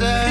You